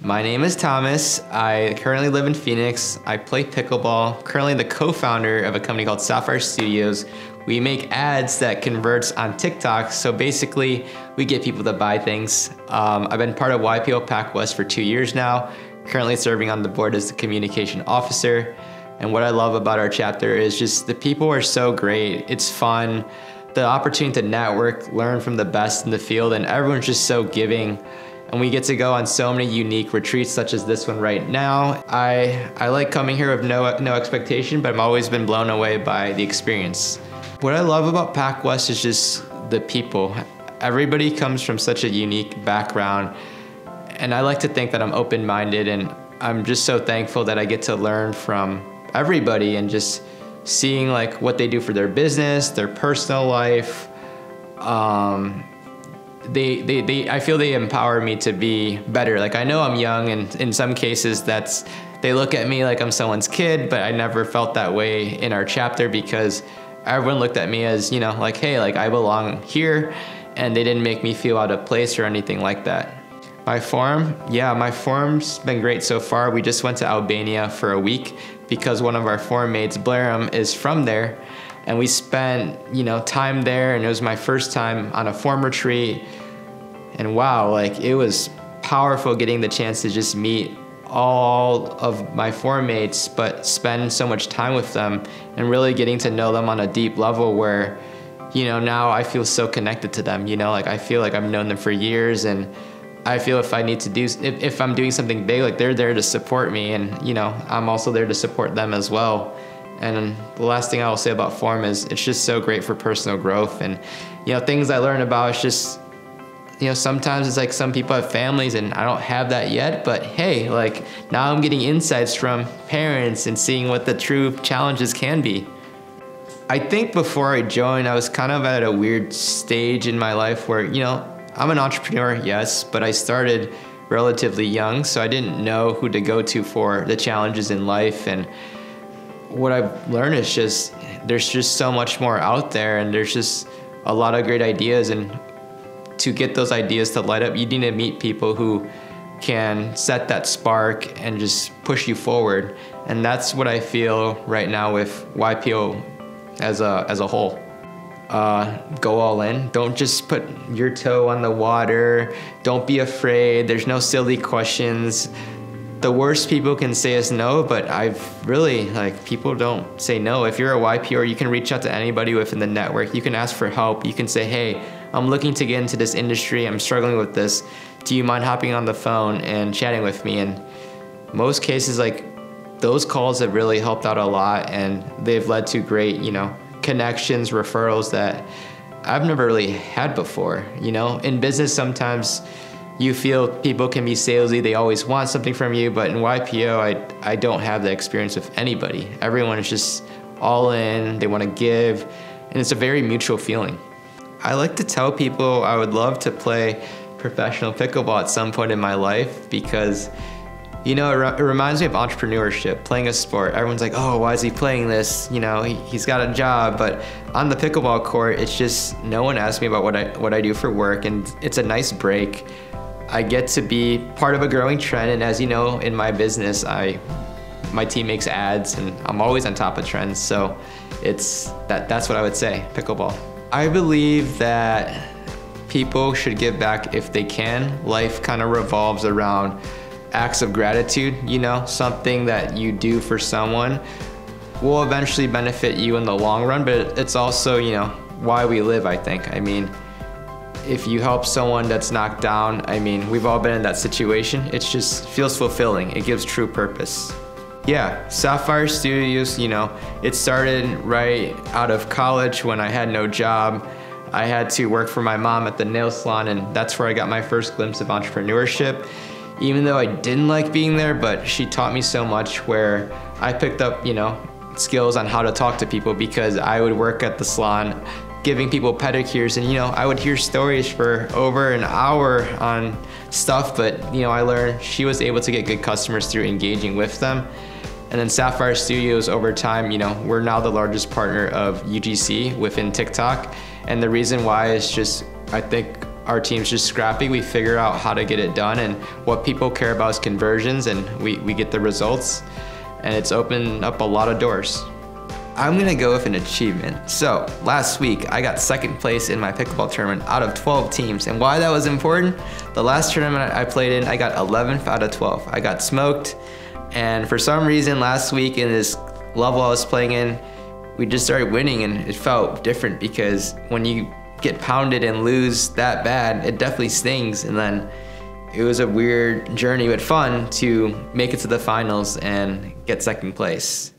My name is Thomas. I currently live in Phoenix. I play pickleball. Currently the co-founder of a company called Sapphire Studios. We make ads that converts on TikTok. So basically, we get people to buy things. Um, I've been part of YPO PacWest for two years now. Currently serving on the board as the communication officer. And what I love about our chapter is just the people are so great. It's fun. The opportunity to network, learn from the best in the field, and everyone's just so giving and we get to go on so many unique retreats such as this one right now. I, I like coming here with no, no expectation, but I've always been blown away by the experience. What I love about PacWest is just the people. Everybody comes from such a unique background, and I like to think that I'm open-minded, and I'm just so thankful that I get to learn from everybody and just seeing like what they do for their business, their personal life, um, they, they, they I feel they empower me to be better. Like I know I'm young and in some cases that's they look at me like I'm someone's kid, but I never felt that way in our chapter because everyone looked at me as, you know, like, hey, like I belong here and they didn't make me feel out of place or anything like that. My forum, yeah, my forum's been great so far. We just went to Albania for a week because one of our forum mates, Blairham, is from there and we spent you know time there and it was my first time on a forum retreat. And wow like it was powerful getting the chance to just meet all of my forum mates but spend so much time with them and really getting to know them on a deep level where you know now i feel so connected to them you know? Like i feel like i've known them for years and i feel if i need to do if, if i'm doing something big like they're there to support me and you know i'm also there to support them as well and the last thing I will say about forum is it's just so great for personal growth. And, you know, things I learn about it's just, you know, sometimes it's like some people have families and I don't have that yet, but hey, like now I'm getting insights from parents and seeing what the true challenges can be. I think before I joined, I was kind of at a weird stage in my life where, you know, I'm an entrepreneur, yes, but I started relatively young, so I didn't know who to go to for the challenges in life. And, what I've learned is just there's just so much more out there and there's just a lot of great ideas and to get those ideas to light up you need to meet people who can set that spark and just push you forward. And that's what I feel right now with YPO as a as a whole. Uh, go all in. Don't just put your toe on the water. Don't be afraid. There's no silly questions the worst people can say is no, but I've really like people don't say no. If you're a YPOer, you can reach out to anybody within the network. You can ask for help. You can say, hey, I'm looking to get into this industry. I'm struggling with this. Do you mind hopping on the phone and chatting with me? And most cases, like those calls have really helped out a lot, and they've led to great, you know, connections, referrals that I've never really had before. You know, in business, sometimes you feel people can be salesy, they always want something from you, but in YPO, I, I don't have that experience with anybody. Everyone is just all in, they want to give, and it's a very mutual feeling. I like to tell people I would love to play professional pickleball at some point in my life because you know, it, re it, reminds me of entrepreneurship, playing a sport. Everyone's like, oh, why is he playing this? You know, he, has got a job. But on the pickleball court, it's just no one asks me about what I, what I do for work, and it's a nice break. I get to be part of a growing trend, and as you know, in my business, I my team makes ads, and I'm always on top of trends. So it's that that's what I would say, pickleball. I believe that people should give back if they can. Life kind of revolves around acts of gratitude, you know, something that you do for someone will eventually benefit you in the long run, but it's also, you know, why we live, I think. I mean, if you help someone that's knocked down, I mean, we've all been in that situation. It just feels fulfilling. It gives true purpose. Yeah, Sapphire Studios, you know, it started right out of college when I had no job. I had to work for my mom at the nail salon, and that's where I got my first glimpse of entrepreneurship. Even though I didn't like being there, but she taught me so much where I picked up, you know, skills on how to talk to people because I would work at the salon giving people pedicures and you know I would hear stories for over an hour on stuff but you know I learned she was able to get good customers through engaging with them and then Sapphire Studios over time you know we're now the largest partner of UGC within TikTok and the reason why is just I think our team's just scrappy. We figure out how to get it done, and what people care about is conversions, and we, we get the results. And it's opened up a lot of doors. I'm gonna go with an achievement. So last week I got second place in my pickleball tournament out of 12 teams. And why that was important, the last tournament I played in, I got 11th out of 12. I got smoked. And for some reason last week in this level I was playing in, we just started winning and it felt different because when you get pounded and lose that bad, it definitely stings. And then it was a weird journey but fun to make it to the finals and get second place.